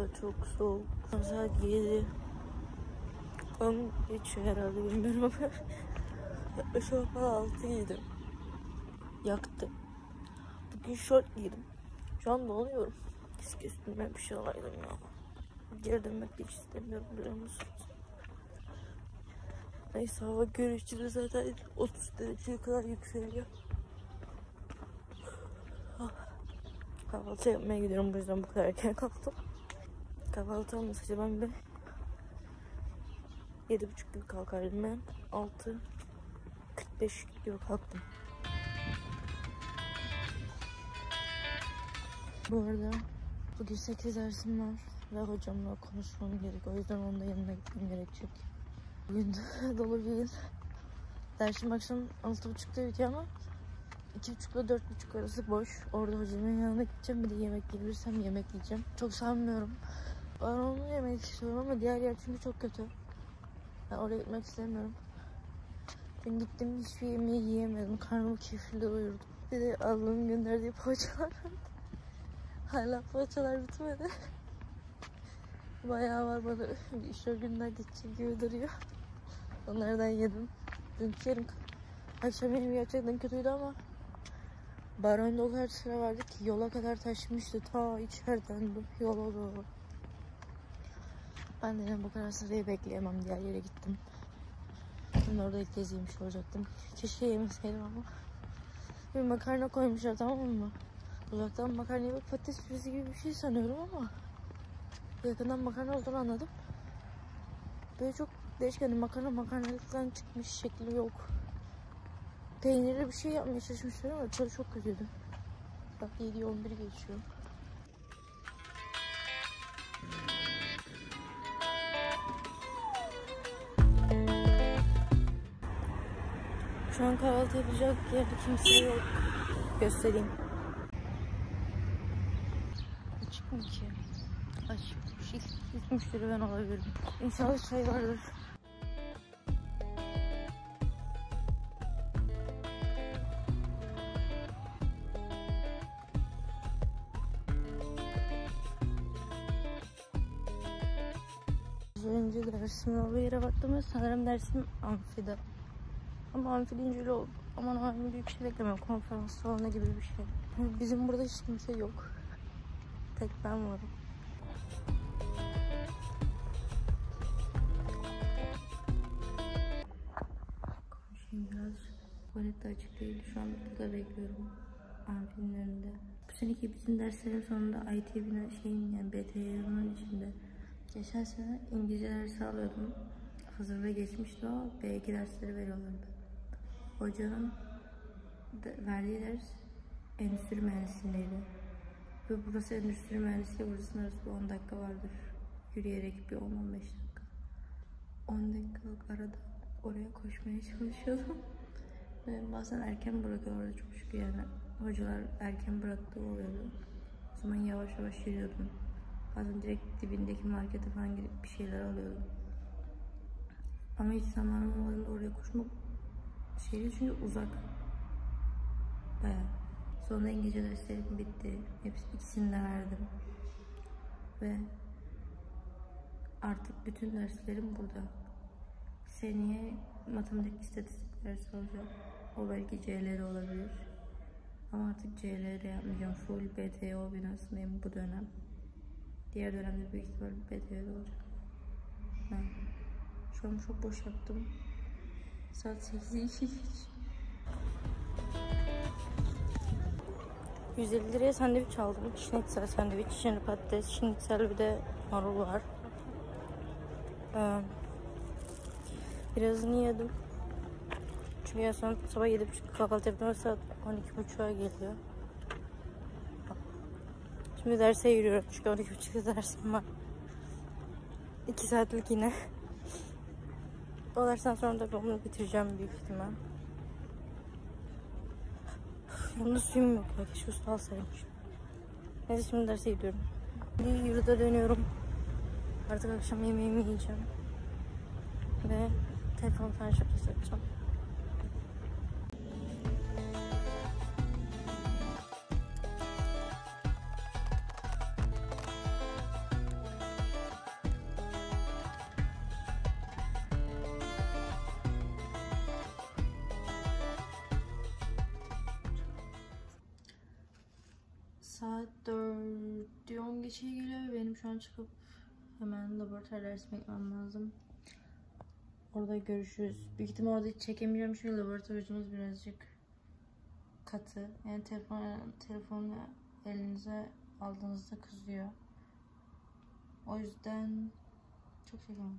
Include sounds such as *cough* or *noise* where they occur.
Hava çok soğuk. Saat 7. 10 geçiyor herhalde bilmiyorum ama. *laughs* An 6 giydim. Yaktı. Bugün şort giydim. Şu an donuyorum. Keşke üstüme bir şey alaydım ya. Geri dönmek hiç istemiyorum biliyor musunuz? Neyse hava görüşürüz zaten 30 dereceye kadar yükseliyor. Ah. Kahvaltı yapmaya gidiyorum bu yüzden bu kadar erken kalktım. Kahvaltı olmasaydı ben bir yedi buçuk gibi kalkardım ben. Altı 45 gibi kalktım. Bu arada bugün 8 dersim var ve hocamla konuşmam gerek. O yüzden onun da yanına gitmem gerekecek. Bugün de *laughs* dolu bir gün. Dersim akşam 6.30'da bitiyor ama 2.30 ile 4.30 arası boş. Orada hocamın yanına gideceğim. Bir de yemek yiyebilirsem yemek yiyeceğim. Çok sanmıyorum. Ben onu yemek istiyorum ama diğer yer çünkü çok kötü. Ben oraya gitmek istemiyorum. Dün gittim hiçbir yemeği yiyemedim. Karnımı keyifli doyurdum. Bir de Allah'ın gönderdiği poğaçalar vardı. *laughs* Hala poğaçalar bitmedi. *laughs* Bayağı var bana bir iş o günler geçecek gibi duruyor. *laughs* Onlardan yedim. Dünkü yerim akşam yerim gerçekten kötüydü ama Baron'da o kadar sıra vardı ki yola kadar taşımıştı. Ta içeriden yola doğru. Ben dedim bu kadar sırayı bekleyemem diğer yere gittim. Şimdi orada ilk kez yemiş olacaktım. Keşke yemeseydim ama. Bir makarna koymuşlar tamam mı? Uzaktan makarnayı bir patates püresi gibi bir şey sanıyorum ama yakından makarna olduğunu anladım. Böyle çok değişik hani makarna makarnalıktan çıkmış şekli yok. Peynirli bir şey yapmaya çalışmışlar ama tadı çok kötüydü. Bak 7 11 geçiyor. Şu an kahvaltı yapacak yerde kimse yok. Göstereyim. Açık mı ki? İlk, ilk müşteri ben olabilirim. İnşallah çay vardır. Az önce dersimin olduğu yere baktım ve sanırım dersim amfide. Ama amfi deyince öyle oldu. Aman aman büyük şey beklemiyorum. Konferans salonu gibi bir şey. Bizim burada hiç kimse yok. Tek ben varım. Konuşayım biraz. Tuvalet de açık değil. Şu an burada bekliyorum. Amfinin önünde. Bu seneki bütün derslerim sonunda IT bina şeyin yani BTY'nin içinde. Geçen sene İngilizce dersi alıyordum. Hazır geçmişti o. B2 dersleri veriyorlardı. Hocanın verdiği endüstri mühendisliğindeydi. Ve burası endüstri mühendisliği, burasının arası bir 10 dakika vardır. Yürüyerek bir 10-15 dakika. 10 dakikalık arada oraya koşmaya *laughs* çalışıyordum. Ve bazen erken bırakıyorlardı çok şükür yani. Hocalar erken bıraktığı oluyordu. O zaman yavaş yavaş yürüyordum. Bazen direkt dibindeki markete falan gidip bir şeyler alıyordum. Ama hiç zamanım olmadığında oraya koşmak değil çünkü uzak. Bayağı. Sonra İngilizce derslerim bitti. Hepsi ikisini de verdim. Ve artık bütün derslerim burada. Seneye matematik istatistik dersi olacak. O belki CLR olabilir. Ama artık CLR yapmayacağım. Full BTO binasındayım bu dönem. Diğer dönemde büyük ihtimalle BTO'da olacak. Ben şu an çok boş yaptım. Saat 8'i geç. 150 liraya sandviç aldım. Schnitzel sandviç, içinde patates, schnitzel bir de marul var. Ee, birazını yedim. Çünkü en son sabah 7.30 kahvaltı yaptım ve saat 12.30'a geliyor. Şimdi derse yürüyorum çünkü 12.30'da dersim var. 2 saatlik yine. Dersten sonra da bunu bitireceğim büyük ihtimal. Yanında suyum yok ya. Keşke usta alsaymış. Neyse şimdi derse gidiyorum. Şimdi yurda dönüyorum. Artık akşam yemeğimi yiyeceğim. Ve telefon falan şakası yapacağım. Saat 4'ü 10 geçeye geliyor ve benim şu an çıkıp hemen laboratuvar dersime gitmem lazım. Orada görüşürüz. Büyük ihtimal orada hiç çekemeyeceğim çünkü laboratuvar hocamız birazcık katı. Yani telefon, telefonu elinize aldığınızda kızıyor. O yüzden çok çekemem.